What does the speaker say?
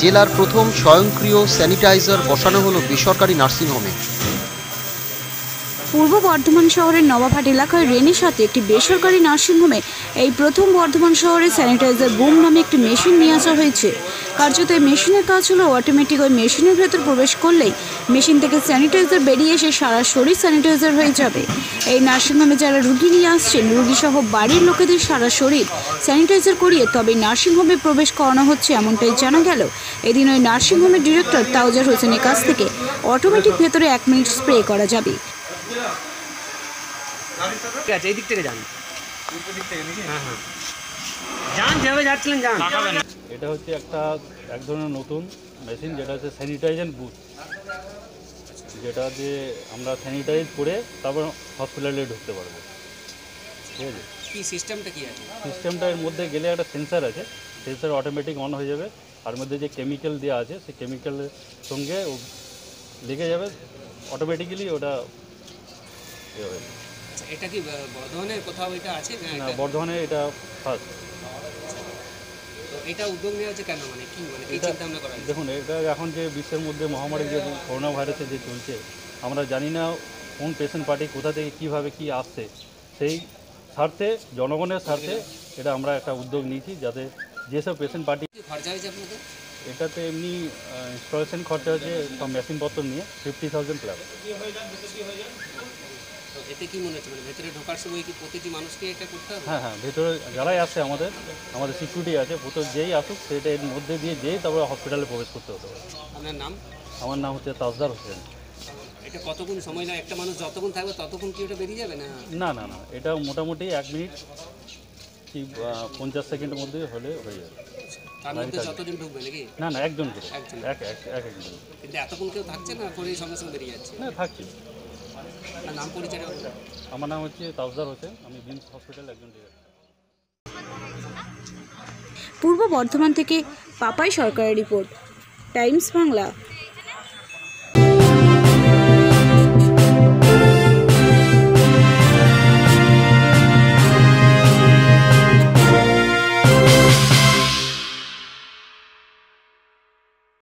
জেলার প্রথম স্বয়ংক্রিয় স্যানিটাইজার বসানো হলো বেসরকারি নার্সিংহোমে। পূর্ব বর্ধমান শহরের নবাবহাট এলাকায় রেনের সাথে একটি বেসরকারি নার্সিংহোমে এই প্রথম বর্ধমান শহরে স্যানিটাইজার বুম নামে একটি মেশিন নিয়ে আসা হয়েছে। কার্যত এই মেশিনের কাজ হলো অটোমেটিক ওই মেশিনের ভেতর প্রবেশ করলেই মেশিন থেকে স্যানিটাইজার বেরিয়ে এসে সারা শরীর স্যানিটাইজার হয়ে যাবে। এই নার্সিংহোমে যারা রুগী নিয়ে আসছেন, রুগীসহ বাড়ির লোকেদের সারা শরীর স্যানিটাইজার করিয়ে তবে নার্সিংহোমে প্রবেশ করানো হচ্ছে এমনটাই জানা গেল। এদিন ওই নার্সিংহোমের ডিরেক্টর তাওজার হোসেনের কাছ থেকে অটোমেটিক ভেতরে এক মিনিট স্প্রে করা যাবে। ঠিক আছে এই দিক থেকে যান। হ্যাঁ হ্যাঁ। যান যেভাবে যাচ্ছিলেন যান। এটা হচ্ছে একটা এক ধরনের নতুন মেশিন যেটা হচ্ছে স্যানিটাইজার বুথ যেটা দিয়ে আমরা স্যানিটাইজ করে তারপর হসপিটালে ঢুকতে পারব। ঠিক আছে? কি সিস্টেমটা কি আছে? সিস্টেমটার মধ্যে গেলে একটা সেন্সার আছে। সেন্সার অটোমেটিক অন হয়ে যাবে। আর মধ্যে যে কেমিক্যাল দেওয়া আছে সেই কেমিক্যালের সঙ্গে ও লেগে যাবে। অটোমেটিক্যালি ওটা এটা কি আহ, বর্ধমানে কোথাও এটা আছে? না না, বর্ধমানে এটা ফার্স্ট তো এটা উদ্যোগ নেওয়া হচ্ছে কেন? মানে কি মানে কি চিন্তা ভাবনা করা দেখুন এটা এখন যে বিশ্বের মধ্যে মহামারী যে করোনা ভাইরাসে যে চলছে আমরা জানি না কোন পেশেন্ট পার্টি কোথা থেকে কীভাবে কি আসছে। সেই স্বার্থে জনগণের স্বার্থে এটা আমরা একটা উদ্যোগ নিয়েছি যাতে যেসব পেশেন্ট পার্টি খরচা হয়েছে আপনাদের? এটাতে এমনি ইনস্টলেশন খরচা হচ্ছে সব মেশিনপত্র নিয়ে ফিফটি থাউজেন্ড প্লাস তো এতে কি মনে হচ্ছে? মানে ভেতরে ঢোকার সময় কি প্রতিটি মানুষকে এটা করতে হবে? হ্যাঁ হ্যাঁ ভেতরে যারাই আসে আমাদের আমাদের সিকিউরিটি আছে ভেতর যেই আসুক সেটা এর মধ্যে দিয়ে যেই তারপরে হসপিটালে প্রবেশ করতে হতে পারে। আপনার নাম? আমার নাম হচ্ছে তাজদার হোসেন। এটা কতক্ষণ সময় না একটা মানুষ যতক্ষণ থাকবে ততক্ষণ কি ওটা বেরিয়ে যাবে না? না না না এটা মোটামুটি এক মিনিট কি পঞ্চাশ সেকেন্ডের মধ্যে হলে হয়ে যাবে। তার মধ্যে যতজন ঢুকবে নাকি? না না একজন করে এক এক এক একজন। কিন্তু এতক্ষণ কেউ থাকছে না? করে সঙ্গে সঙ্গে বেরিয়ে যাচ্ছে। না থাকছি। নাম পরিচয় আমার নাম হচ্ছে তাজদার হোসেন আমি বিমস হসপিটাল একজন ডিরেক্টর পূর্ব বর্ধমান থেকে পাপাই সরকারের রিপোর্ট টাইমস বাংলা